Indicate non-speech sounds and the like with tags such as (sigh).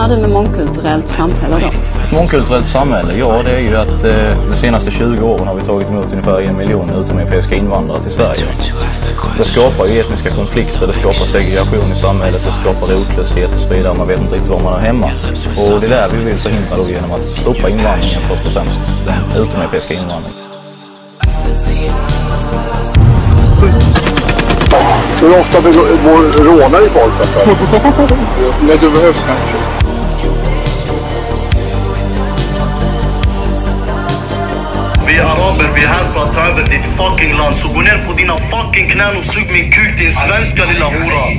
menar du med mångkulturellt samhälle då? Mångkulturellt samhälle, ja det är ju att eh, de senaste 20 åren har vi tagit emot ungefär en miljon utomeuropeiska invandrare till Sverige. Det skapar ju etniska konflikter, det skapar segregation i samhället, det skapar rotlöshet och så vidare. Man vet inte riktigt var man är hemma. Och det är där vi vill förhindra då genom att stoppa invandringen först och främst. Den utomeuropeiska invandringen. Hur ofta rånar i folk? (laughs) När du behövs kanske. Vi är araber, vi är här för att ta över ditt fucking land. Så gå ner på dina fucking knän och sug min kuk din svenska lilla hora.